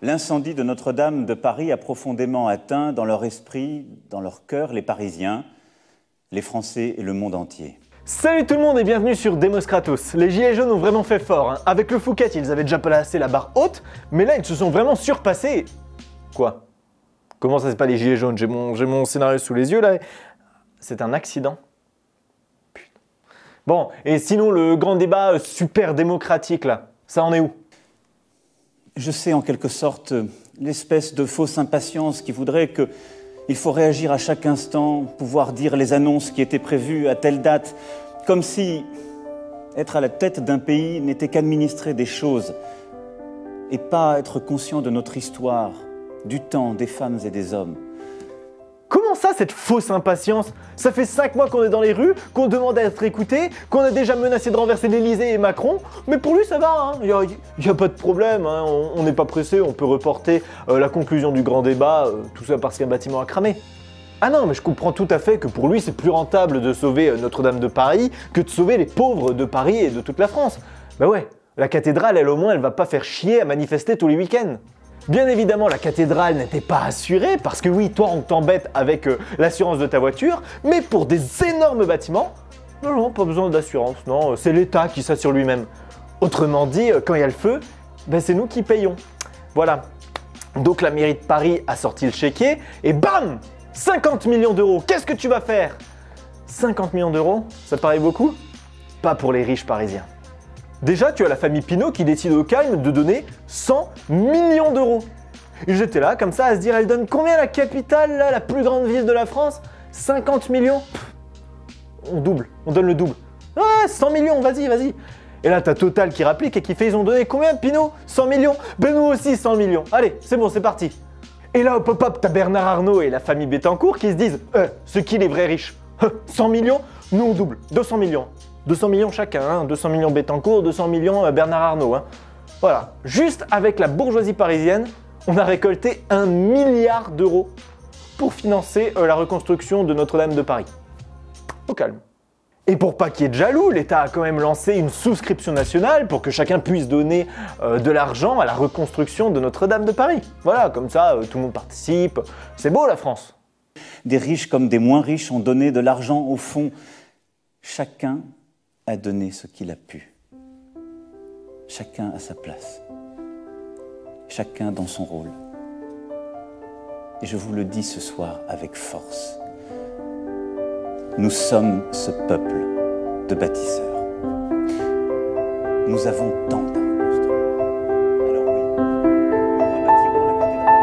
L'incendie de Notre-Dame de Paris a profondément atteint dans leur esprit, dans leur cœur, les Parisiens, les Français et le monde entier. Salut tout le monde et bienvenue sur Demos Kratos. Les Gilets jaunes ont vraiment fait fort. hein. Avec le Fouquet, ils avaient déjà placé la barre haute, mais là, ils se sont vraiment surpassés. Quoi? Comment ça, c'est pas les Gilets jaunes? J'ai mon, mon scénario sous les yeux là. C'est un accident. Putain. Bon, et sinon, le grand débat euh, super démocratique là, ça en est où? Je sais en quelque sorte euh, l'espèce de fausse impatience qui voudrait que il faut réagir à chaque instant, pouvoir dire les annonces qui étaient prévues à telle date, comme si être à la tête d'un pays n'était qu'administrer des choses et pas être conscient de notre histoire, du temps, des femmes et des hommes. Comment ça, cette fausse impatience? Ça fait 5 mois qu'on est dans les rues, qu'on demande à être écouté, qu'on a déjà menacé de renverser l'Elysée et Macron, mais pour lui ça va, il hein. n'y a, pas de problème, hein. on n'est pas pressé, on peut reporter euh, la conclusion du grand débat, euh, tout ça parce qu'un bâtiment a cramé. Ah non, mais je comprends tout à fait que pour lui c'est plus rentable de sauver euh, Notre-Dame de Paris que de sauver les pauvres de Paris et de toute la France. Bah ouais, la cathédrale, elle au moins, elle va pas faire chier à manifester tous les week-ends. Bien évidemment, la cathédrale n'était pas assurée, parce que oui, toi, on t'embête avec euh, l'assurance de ta voiture, mais pour des énormes bâtiments, non, non, pas besoin d'assurance, non, euh, c'est l'État qui s'assure lui-même. Autrement dit, euh, quand il y a le feu, ben, c'est nous qui payons. Voilà. Donc la mairie de Paris a sorti le chéquier, et bam 50 millions d'euros, qu'est-ce que tu vas faire? 50 millions d'euros, ça te paraît beaucoup? Pas pour les riches parisiens. Déjà, tu as la famille Pinault qui décide au calme de donner 100 millions d'euros. Étaient là, comme ça, à se dire, elle donne combien la capitale, la plus grande ville de la France? 50 millions? On double, on donne le double. Ouais, 100 millions, vas-y, vas-y. Et là, t'as Total qui rapplique et qui fait, ils ont donné combien, Pinot 100 millions? Ben nous aussi, 100 millions. Allez, c'est bon, c'est parti. Et là, hop, hop, t'as Bernard Arnault et la famille Bettencourt qui se disent, euh, c'est qui les vrais riches 100 millions? Nous, on double, 200 millions. 200 millions chacun, hein, 200 millions Bettencourt, 200 millions euh, Bernard Arnault. hein. Voilà, juste avec la bourgeoisie parisienne, on a récolté un milliard d'euros pour financer euh, la reconstruction de Notre-Dame de Paris. Au calme. Et pour pas qu'il y ait de jaloux, l'État a quand même lancé une souscription nationale pour que chacun puisse donner euh, de l'argent à la reconstruction de Notre-Dame de Paris. Voilà, comme ça, tout le monde participe. C'est beau la France. Des riches comme des moins riches ont donné de l'argent au fond. Chacun a donné ce qu'il a pu. Chacun à sa place. Chacun dans son rôle. Et je vous le dis ce soir avec force. Nous sommes ce peuple de bâtisseurs. Nous avons tant à. Alors oui, nous rebâtirons la cathédrale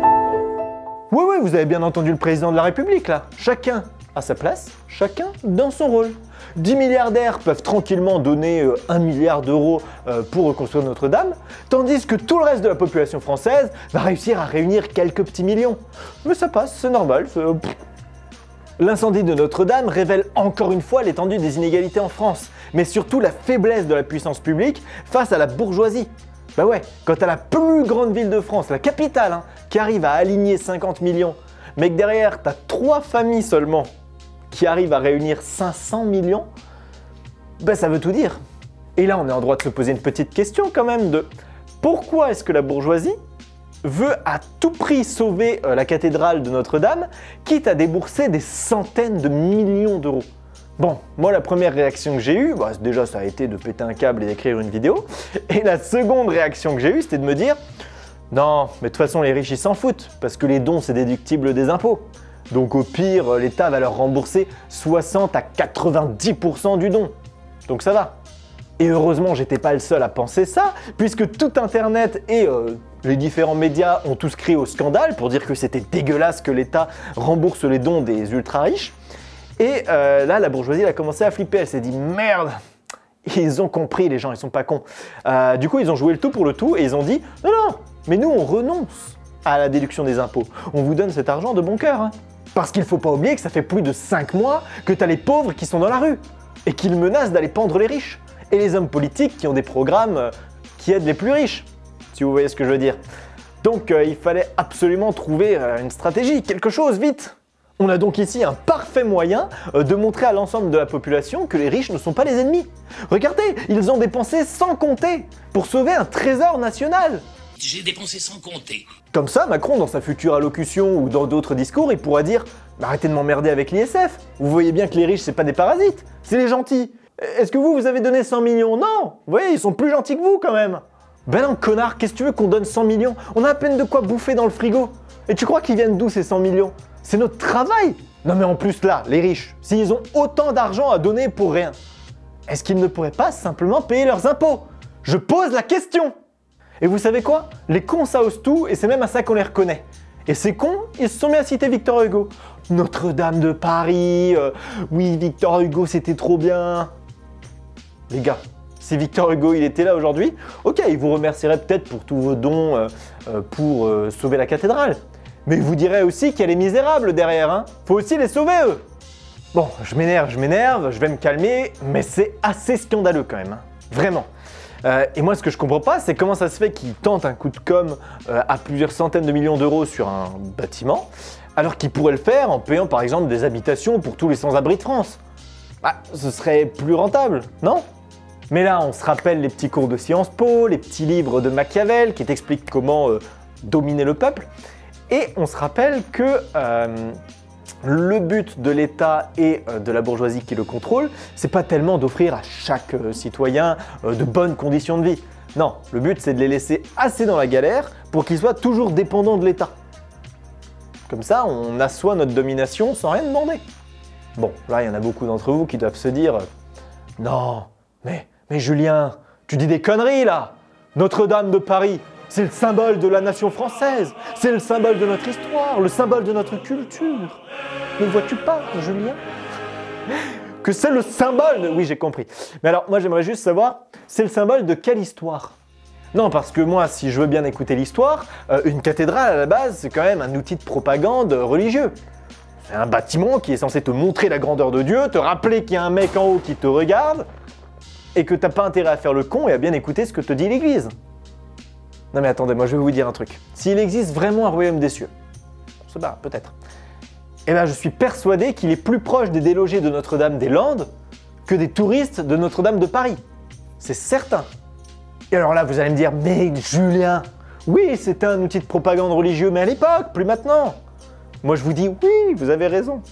Notre-Dame. Oui, oui, vous avez bien entendu le président de la République là. Chacun à sa place, chacun dans son rôle. 10 milliardaires peuvent tranquillement donner euh, 1 milliard d'euros euh, pour reconstruire Notre-Dame, tandis que tout le reste de la population française va réussir à réunir quelques petits millions. Mais ça passe, c'est normal. euh. L'incendie de Notre-Dame révèle encore une fois l'étendue des inégalités en France, mais surtout la faiblesse de la puissance publique face à la bourgeoisie. Bah ouais, quand t'as la plus grande ville de France, la capitale, hein, qui arrive à aligner 50 millions, mais que derrière t'as trois familles seulement qui arrivent à réunir 500 millions, bah ça veut tout dire. Et là, on est en droit de se poser une petite question quand même de pourquoi est-ce que la bourgeoisie veut à tout prix sauver euh, la cathédrale de Notre-Dame, quitte à débourser des centaines de millions d'euros? Bon, moi la première réaction que j'ai eue, bah, déjà ça a été de péter un câble et d'écrire une vidéo, et la seconde réaction que j'ai eue, c'était de me dire, non, mais de toute façon les riches ils s'en foutent, parce que les dons c'est déductible des impôts. Donc au pire, euh, l'État va leur rembourser 60 à 90% du don. Donc ça va. Et heureusement, j'étais pas le seul à penser ça, puisque tout Internet et euh, les différents médias ont tous crié au scandale pour dire que c'était dégueulasse que l'État rembourse les dons des ultra riches. Et euh, là, la bourgeoisie a commencé à flipper. Elle s'est dit merde, ils ont compris, les gens, ils sont pas cons. Du coup, ils ont joué le tout pour le tout et ils ont dit non, non, mais nous, on renonce à la déduction des impôts. On vous donne cet argent de bon cœur. hein. Parce qu'il faut pas oublier que ça fait plus de 5 mois que tu as les pauvres qui sont dans la rue et qu'ils menacent d'aller pendre les riches. Et les hommes politiques qui ont des programmes euh, qui aident les plus riches, si vous voyez ce que je veux dire. Donc euh, il fallait absolument trouver euh, une stratégie, quelque chose, vite. On a donc ici un parfait moyen de montrer à l'ensemble de la population que les riches ne sont pas les ennemis. Regardez, ils ont dépensé sans compter pour sauver un trésor national. J'ai dépensé sans compter. Comme ça, Macron, dans sa future allocution ou dans d'autres discours, il pourra dire bah, Arrêtez de m'emmerder avec l'ISF. Vous voyez bien que les riches, c'est pas des parasites, c'est les gentils. Est-ce que vous, vous avez donné 100 millions? Non Vous voyez, ils sont plus gentils que vous quand même. Ben non, connard, qu'est-ce que tu veux qu'on donne 100 millions? On a à peine de quoi bouffer dans le frigo. Et tu crois qu'ils viennent d'où ces 100 millions? C'est notre travail Non mais en plus là, les riches, s'ils ont autant d'argent à donner pour rien, est-ce qu'ils ne pourraient pas simplement payer leurs impôts? Je pose la question Et vous savez quoi? Les cons ça tout et c'est même à ça qu'on les reconnaît. Et ces cons, ils se sont mis à citer Victor Hugo. Notre-Dame de Paris, euh, oui Victor Hugo c'était trop bien. Les gars, si Victor Hugo il était là aujourd'hui, ok, il vous remercierait peut-être pour tous vos dons euh, euh, pour sauver la cathédrale. Mais il vous dirait aussi a les misérables derrière, hein. Faut aussi les sauver eux. Bon, je m'énerve, je m'énerve, je vais me calmer, mais c'est assez scandaleux quand même, hein. Vraiment. Euh, et moi, ce que je comprends pas, c'est comment ça se fait qu'il tente un coup de com euh, à plusieurs centaines de millions d'euros sur un bâtiment, alors qu'il pourrait le faire en payant par exemple des habitations pour tous les sans-abri de France. Bah, ce serait plus rentable, non? Mais là, on se rappelle les petits cours de Sciences Po, les petits livres de Machiavel qui t'expliquent comment euh, dominer le peuple. Et on se rappelle que le but de l'État et euh, de la bourgeoisie qui le contrôle, c'est pas tellement d'offrir à chaque euh, citoyen euh, de bonnes conditions de vie. Non, le but c'est de les laisser assez dans la galère pour qu'ils soient toujours dépendants de l'État. Comme ça, on assoit notre domination sans rien demander. Bon, là, il y en a beaucoup d'entre vous qui doivent se dire Non, mais, mais Julien, tu dis des conneries là Notre-Dame de Paris, c'est le symbole de la nation française, c'est le symbole de notre histoire, le symbole de notre culture. Ne vois-tu pas, Julien? Que c'est le symbole de... Oui, j'ai compris. Mais alors, moi, j'aimerais juste savoir, c'est le symbole de quelle histoire? Non, parce que moi, si je veux bien écouter l'histoire, euh, une cathédrale à la base, c'est quand même un outil de propagande religieux. C'est un bâtiment qui est censé te montrer la grandeur de Dieu, te rappeler qu'il y a un mec en haut qui te regarde, et que t'as pas intérêt à faire le con et à bien écouter ce que te dit l'Église. Non mais attendez, moi je vais vous dire un truc. S'il existe vraiment un royaume des cieux, on se bat peut-être. Eh bien je suis persuadé qu'il est plus proche des délogés de Notre-Dame-des-Landes que des touristes de Notre-Dame de Paris. C'est certain. Et alors là, vous allez me dire, mais Julien, oui, c'était un outil de propagande religieux, mais à l'époque, plus maintenant. Moi, je vous dis, oui, vous avez raison.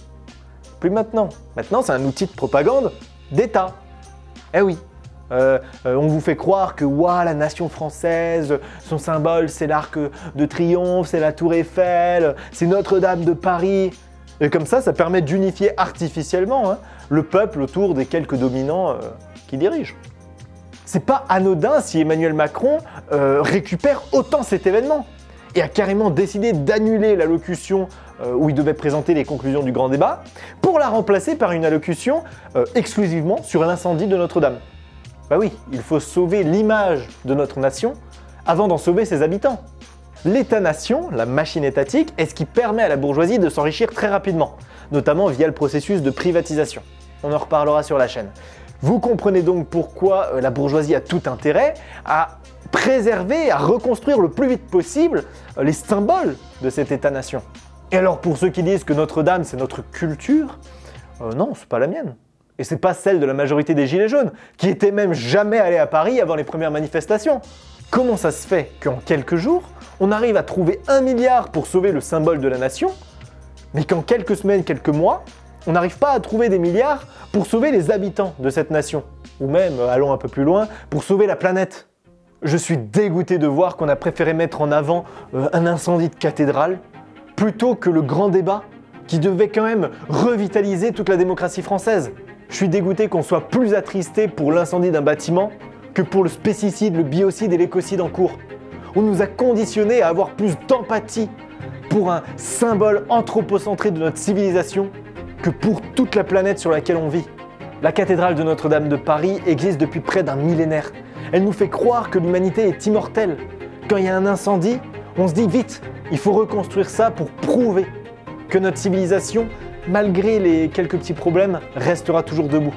Plus maintenant. Maintenant, c'est un outil de propagande d'État. Eh oui. Euh, euh, on vous fait croire que ouah, la nation française, son symbole, c'est l'arc de triomphe, c'est la tour Eiffel, c'est Notre-Dame de Paris. Et comme ça, ça permet d'unifier artificiellement hein, le peuple autour des quelques dominants euh, qui dirigent. C'est pas anodin si Emmanuel Macron récupère autant cet événement et a carrément décidé d'annuler l'allocution où il devait présenter les conclusions du grand débat pour la remplacer par une allocution exclusivement sur l'incendie de Notre-Dame. Bah oui, il faut sauver l'image de notre nation avant d'en sauver ses habitants. L'État-nation, la machine étatique, est ce qui permet à la bourgeoisie de s'enrichir très rapidement, notamment via le processus de privatisation. On en reparlera sur la chaîne. Vous comprenez donc pourquoi euh, la bourgeoisie a tout intérêt à préserver, à reconstruire le plus vite possible euh, les symboles de cet État-nation. Et alors pour ceux qui disent que Notre-Dame c'est notre culture, euh, non, c'est pas la mienne. Et c'est pas celle de la majorité des Gilets jaunes, qui étaient même jamais allés à Paris avant les premières manifestations. Comment ça se fait qu'en quelques jours, on arrive à trouver un milliard pour sauver le symbole de la nation, mais qu'en quelques semaines, quelques mois, on n'arrive pas à trouver des milliards pour sauver les habitants de cette nation, ou même, euh, allons un peu plus loin, pour sauver la planète. Je suis dégoûté de voir qu'on a préféré mettre en avant euh, un incendie de cathédrale plutôt que le grand débat qui devait quand même revitaliser toute la démocratie française. Je suis dégoûté qu'on soit plus attristé pour l'incendie d'un bâtiment que pour le spécicide, le biocide et l'écocide en cours. On nous a conditionnés à avoir plus d'empathie pour un symbole anthropocentré de notre civilisation que pour toute la planète sur laquelle on vit. La cathédrale de Notre-Dame de Paris existe depuis près d'un millénaire. Elle nous fait croire que l'humanité est immortelle. Quand il y a un incendie, on se dit vite, il faut reconstruire ça pour prouver que notre civilisation, malgré les quelques petits problèmes, restera toujours debout.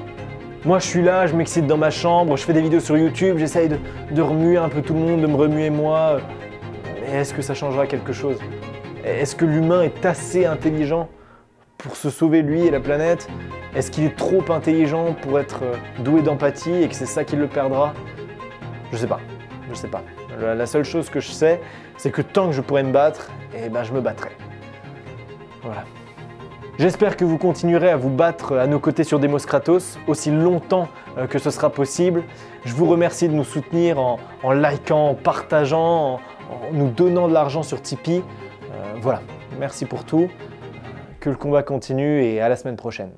Moi je suis là, je m'excite dans ma chambre, je fais des vidéos sur YouTube, j'essaye de, remuer un peu tout le monde, de me remuer moi. Mais est-ce que ça changera quelque chose? Est-ce que l'humain est assez intelligent pour se sauver lui et la planète? Est-ce qu'il est trop intelligent pour être euh, doué d'empathie et que c'est ça qui le perdra? Je sais pas, je sais pas. La, la seule chose que je sais, c'est que tant que je pourrais me battre, eh ben, je me battrai. Voilà. J'espère que vous continuerez à vous battre à nos côtés sur Demos Kratos aussi longtemps euh, que ce sera possible. Je vous remercie de nous soutenir en, likant, en partageant, en, nous donnant de l'argent sur Tipeee. Euh, voilà, merci pour tout. Que le combat continue et à la semaine prochaine.